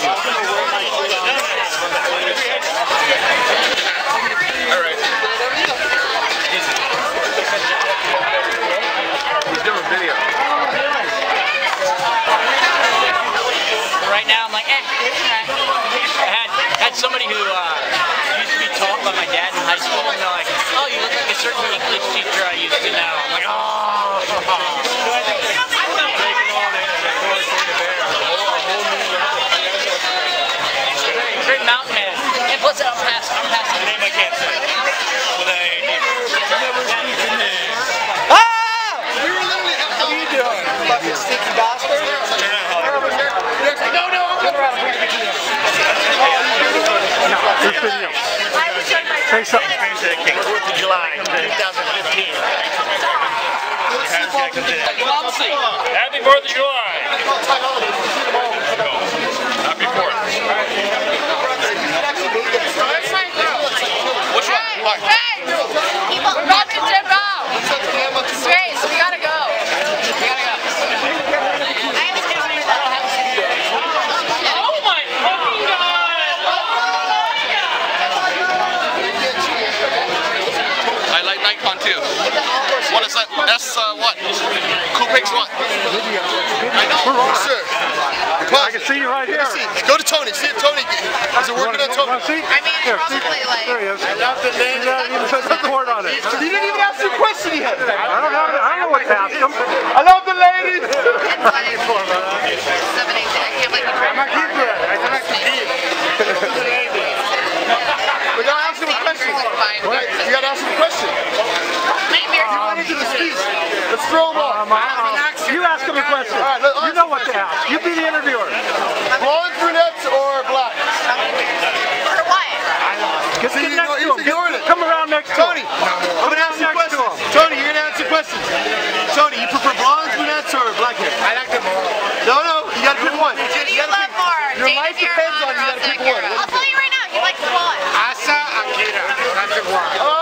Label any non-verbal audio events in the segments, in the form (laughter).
Eh. somebody who uh, used to be taught by my dad in high school, and they're like, oh, you look like a certain English teacher I used to know. I'm like, oh. I can't say. With a Ah! How you doing? Fucking stinky bastard. No, no. Turn around and bring the bikini. Say something. Fourth of July, 2015. Happy Fourth of July. Happy Fourth. Which one? Hey! People, not to tip out. Grace, we gotta go. We gotta go. Oh my fucking god! I like Nikon too. What is that? S uh, what? Coupix what? I know. Sure. I can see you right here. See, go to Tony. See if Tony is it working on Tony. See? I mean, Here, probably see. like. There he is. I love the name. He hasn't even said the word on it. He didn't even ask you a question yet. I don't know. I don't know what to ask him. I love the ladies. (laughs) It's like seven, eight. I can't believe We gotta ask him a question. Right? You gotta ask him a question. Run into the speech. Let's throw him off. Um, uh, you ask him a question. All right, let- You know what to ask. You be the interviewer. Blondes, brunettes, or black? For what? Get, See, get you next know, to him. Get, come around next to Tony, him. I'm gonna ask you Next to questions. him. Tony, you're gonna answer questions. Tony, you prefer blondes, brunettes, or black hair? I like them all. No, no, you gotta pick one. Who do You you gotta love pick- more? Your Dana life depends on you. You gotta pick one. I'll tell you right now, he likes blonde. Asa Akira, that's the one.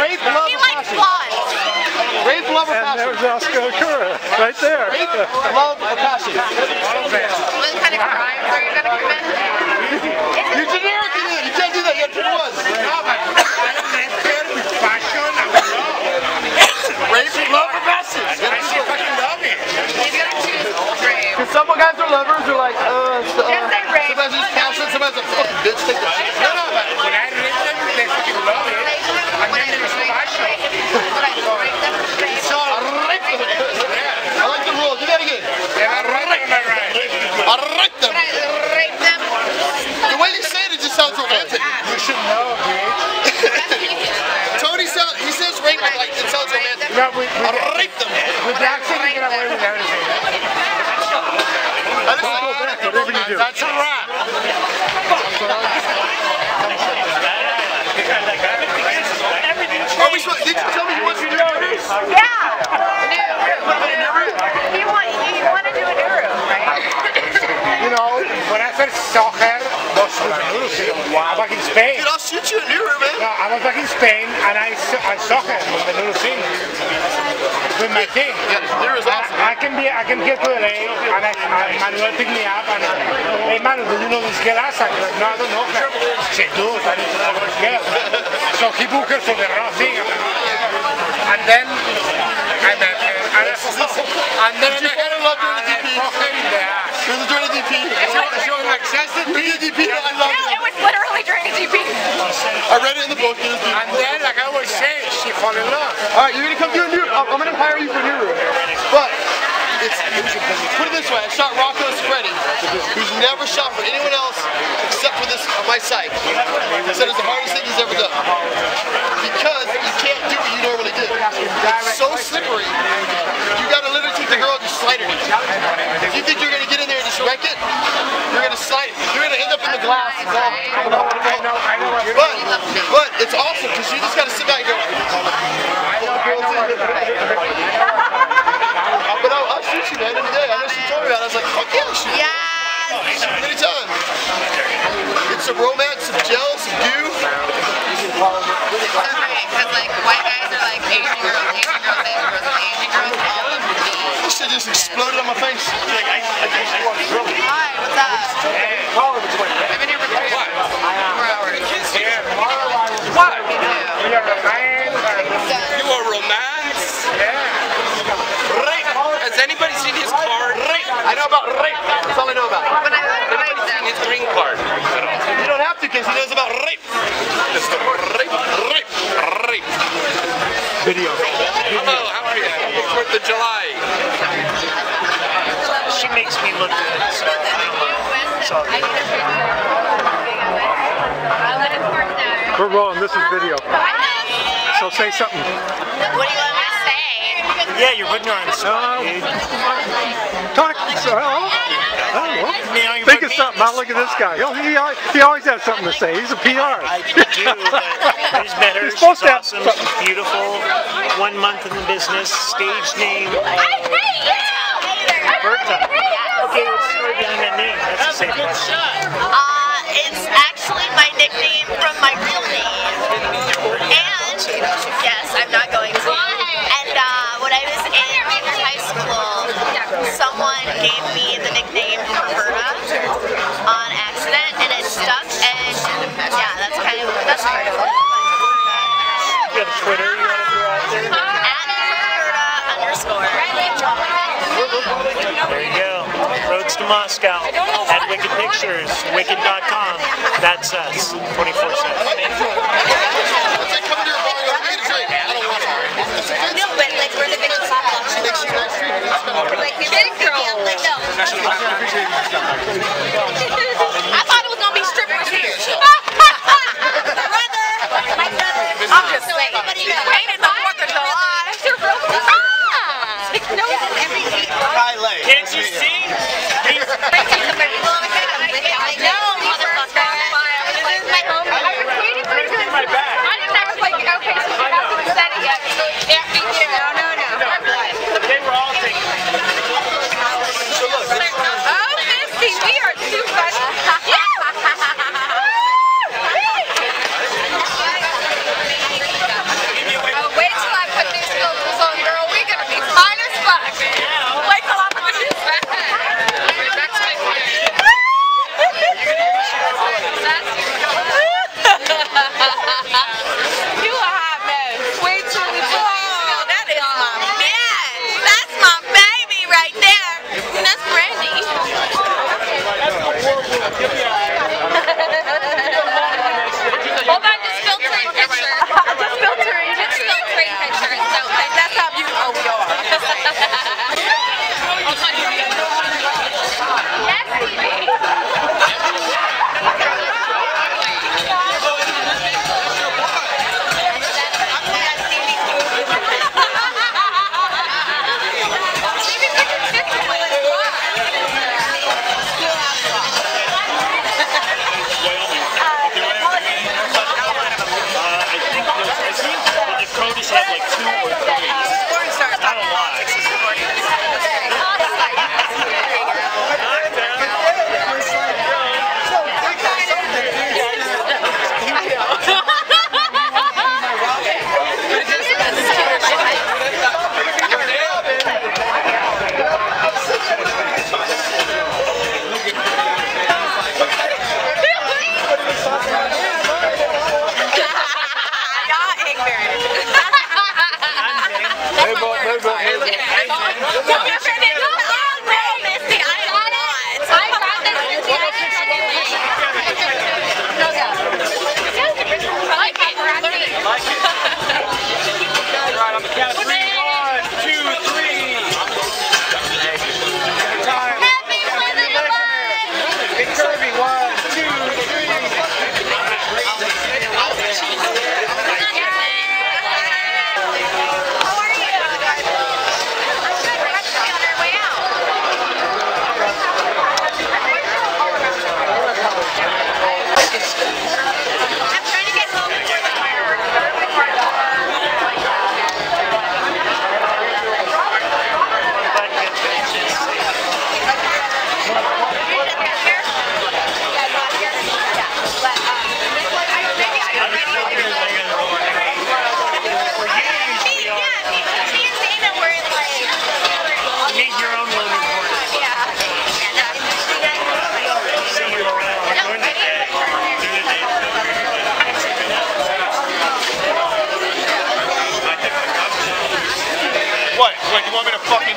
All right, rape, love, He or likes passion? blonde. Rape, love, or And passion? there's Asa Akira right there. Rape, love, or passion? What kind of crimes are you gonna commit? You're generic in it. You can't do that. You gotta pick. No, but I mentor with passion and love. Rape, love, or passion? You I pick see one. fucking love it. He's gonna choose brave. Because some guys are lovers. They're like, uh, so, uh, Just say rape. sometimes it's passion. Sometimes it's fucking bitch. Take that shit. No, no, but when I read them, they fucking love it. And then there's passion. Would I break them? Sean, I rape them. I like the rule. Do that again. They are right on my right. I rape them. Would I rape them? The way you say it, it just sounds romantic. You should know, bitch. Tony sounds, he says rape like, like it sounds romantic. No, with, I with, rape them. with the accent, you get away with everything. I just like, Whatever you do. That's a wrap. are oh, we supposed, did you tell me you want to do this? Yeah. New. He want he want to do a nuru, right? You know, when I started soccer, was I'm back in Spain. Dude, I'll shoot you a nuru, man. No, I was back in Spain and I, I soccer with the little thing, with my thing. Yeah, there is awesome. I, I can be, I can get to LA and I, I, Manuel pick me up and hey Manuel, do you know this girl Asa? I'm like, no, I don't know her. She does, I need to know this girl. So he booked her for the raw thing. And then I met her. And, I, and then Did you fall in love during the and I DP? fucked her in the ass. This is during the DP. She was like, just the During the DP, I love No, it. it was literally during a GP. I read it in the book. It was And then, like I was saying, she fell in love. All right, you're gonna come do a new. I'm I'm gonna hire you for a new room, but it's put it this way. I shot Rocco Siffredi, who's never shot for anyone else except for this on my site. He said it's the hardest thing he's ever done because you can't do what you normally do. It's so slippery. You gotta literally take the girl and just slide her. If you think you're gonna get in there and just wreck it, you're gonna slide. You're gonna end up in the glass. and fall. I know, I know But, but it's awesome because you just gotta sit back and go. But I'll, I'll shoot you, man, any day. I know she told me about it. I was like, fuck yeah, I'll shoot you. Yes. Anytime. It's some romance, some gel, some goo. Because like white guys are like Asian girls, Asian girls, Asian girls, and Asian girls just exploded on my face. Hi, what's up? Hey. I've been here for three hours. Four hours. What? You are a romance. You are romance? Yeah. Rape. Has anybody seen his card? Rape. I know about rape. That's all I know about. When I heard about seen his green card? You don't have to because he knows about rape. It's the rape. Rape. Rape. Video. Hello, how are you? 4th of July so I don't know. We're rolling. This is video. So say something. What do you want me to say? Yeah, you're putting her on the spot. Uh, talk. So, hello. Oh, think of something. I'll look at this guy. Oh, he, he always has something to say. He's a PR. I, I do, but he's better. He's supposed she's to awesome. Have she's beautiful. One month in the business. Stage name. I hate you. There you go. Roads to Moscow at Wicked Pictures, wicked.com. That's us, 24 7. No, but like we're the Like we. Like. (laughs) I thought it was going to be strippers here. (laughs)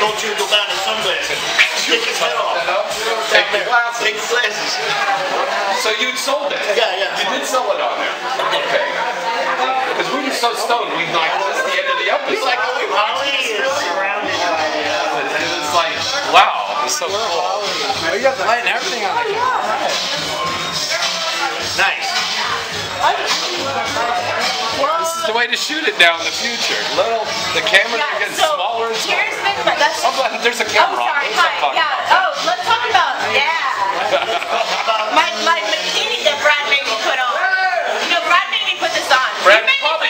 don't you go down to sunglasses. Take his head off. Take the glasses. Take the glasses. So you'd sold it? Yeah, yeah. You did sell it on there? Okay. Because we were so stoned, we like, this is the end of the episode. It's Like, Holly is surrounded by. It was like, wow, it's so cool. Oh, You got the light and everything on it. Nice. This is the way to shoot it now in the future. Little, the cameras are getting so smaller and smaller. here's the thing. That's Oh, but there's a Oh, camera on. sorry. Let's Hi. talk Yeah. about Oh, let's talk about yeah. (laughs) my my bikini that Brad made me put on. You know, Brad made me put this on. Brad You made me probably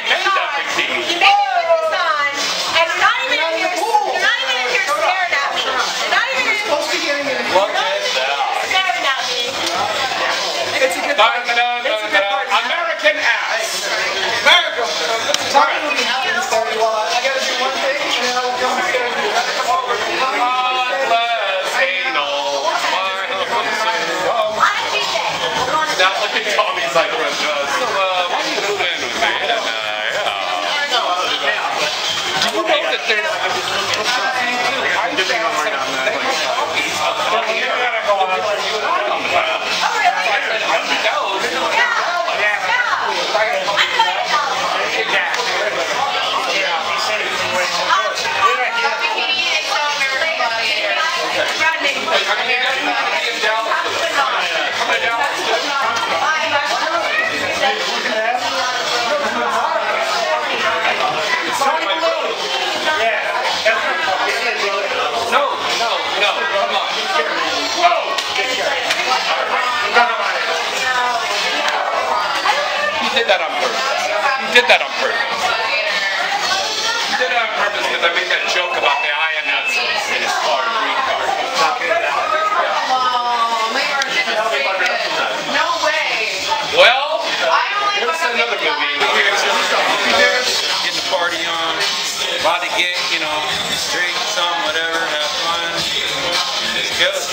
On Did that on purpose. He did that on purpose. On because I made that joke about the ionizers in his part. another good man. Get the party on. About to get, you know, drink some, whatever, have fun. Just kill it.